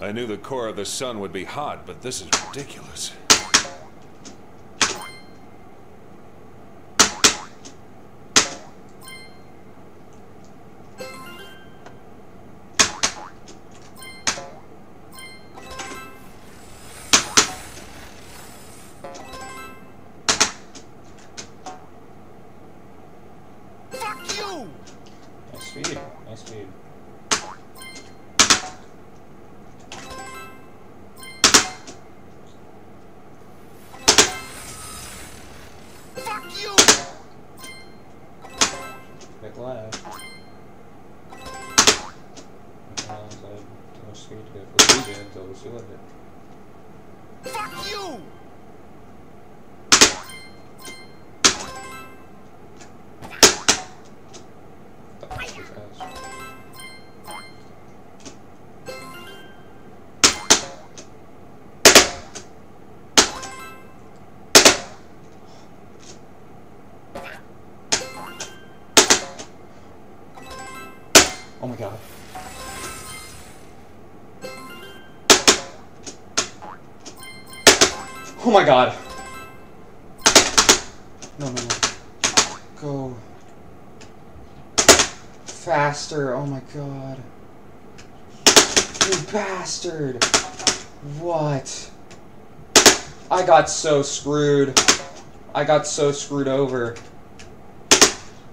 I knew the core of the sun would be hot, but this is ridiculous. Fuck you! Nice speed. Nice speed. Fuck Too much speed to until we it. Fuck you! Oh my god. Oh my god. No, no, no. Go. Faster. Oh my god. You bastard. What? I got so screwed. I got so screwed over.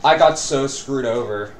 I got so screwed over.